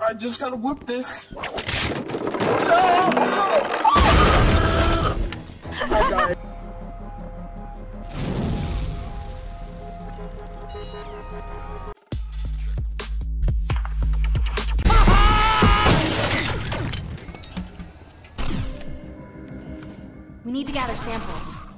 I just gotta whoop this. No! Oh. We need to gather samples.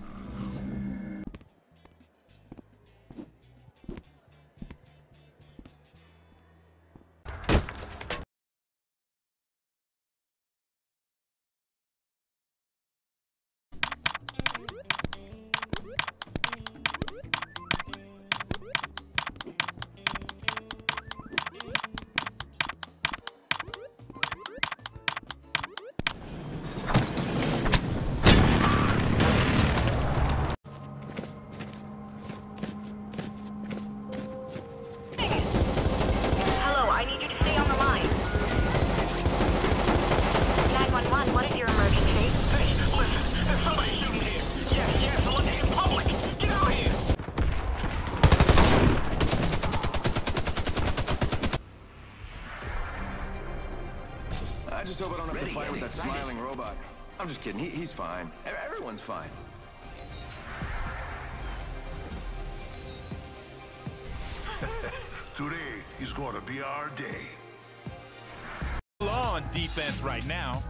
I just hope I don't have to fight with that smiling robot. I'm just kidding. He, he's fine. Everyone's fine. Today is gonna be our day. on defense right now.